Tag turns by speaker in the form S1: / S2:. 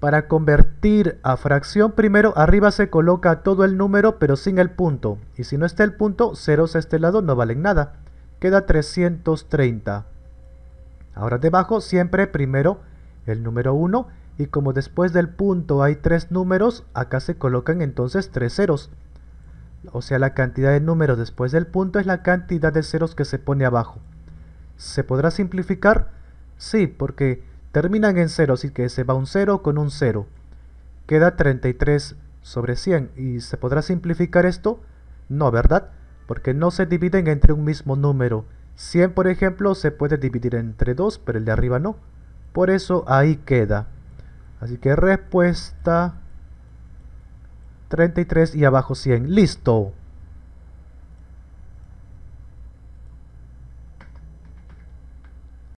S1: Para convertir a fracción, primero arriba se coloca todo el número pero sin el punto. Y si no está el punto, ceros a este lado no valen nada. Queda 330. Ahora debajo siempre primero el número 1 y como después del punto hay tres números, acá se colocan entonces tres ceros. O sea, la cantidad de números después del punto es la cantidad de ceros que se pone abajo. ¿Se podrá simplificar? Sí, porque terminan en cero, así que se va un 0 con un 0. Queda 33 sobre 100. ¿Y se podrá simplificar esto? No, ¿verdad? Porque no se dividen entre un mismo número. 100, por ejemplo, se puede dividir entre 2, pero el de arriba no. Por eso ahí queda. Así que respuesta 33 y abajo 100. ¡Listo!